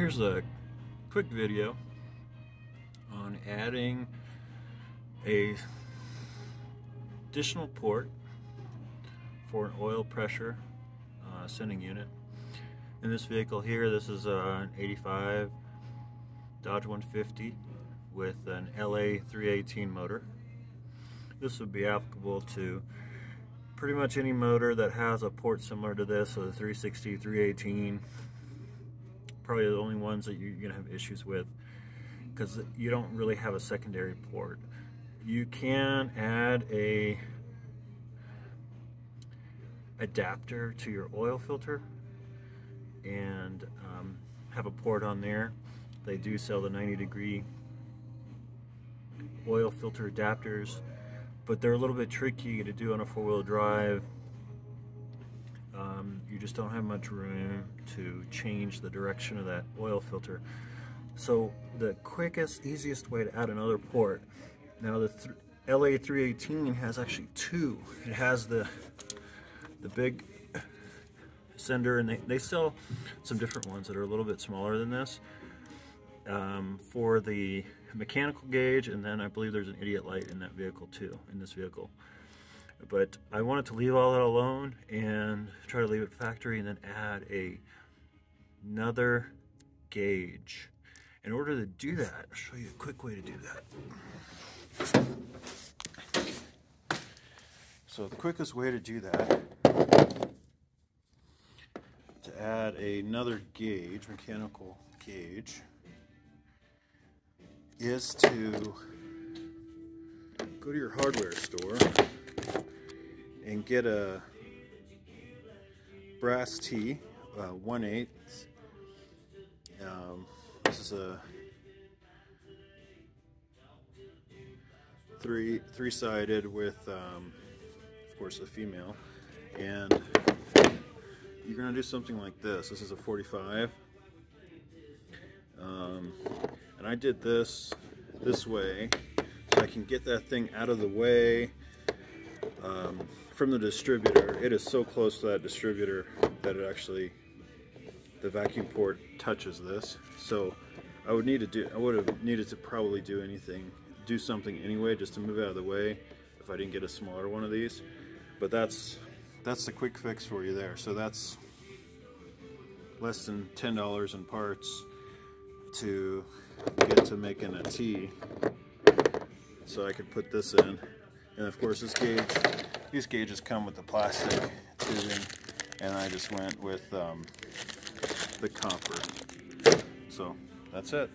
Here's a quick video on adding a additional port for an oil pressure uh, sending unit. In this vehicle here, this is an 85 Dodge 150 with an LA 318 motor. This would be applicable to pretty much any motor that has a port similar to this, so the 360, 318, probably the only ones that you're gonna have issues with because you don't really have a secondary port. You can add a adapter to your oil filter and um, have a port on there. They do sell the 90 degree oil filter adapters, but they're a little bit tricky to do on a four-wheel drive um, you just don't have much room to change the direction of that oil filter. So the quickest, easiest way to add another port, now the th LA318 has actually two. It has the the big sender and they, they sell some different ones that are a little bit smaller than this um, for the mechanical gauge and then I believe there's an idiot light in that vehicle too, in this vehicle but I wanted to leave all that alone and try to leave it factory and then add a another gauge. In order to do that, I'll show you a quick way to do that. So the quickest way to do that, to add another gauge, mechanical gauge, is to go to your hardware store and get a brass T, uh, 1 8 um, This is a three three sided with, um, of course, a female, and you're gonna do something like this. This is a 45, um, and I did this this way so I can get that thing out of the way. Um, from the distributor, it is so close to that distributor that it actually, the vacuum port touches this. So I would need to do, I would have needed to probably do anything, do something anyway, just to move out of the way if I didn't get a smaller one of these. But that's, that's the quick fix for you there. So that's less than $10 in parts to get to making a T. So I could put this in. And of course this gauge these gauges come with the plastic tubing, and I just went with um, the copper. So that's it.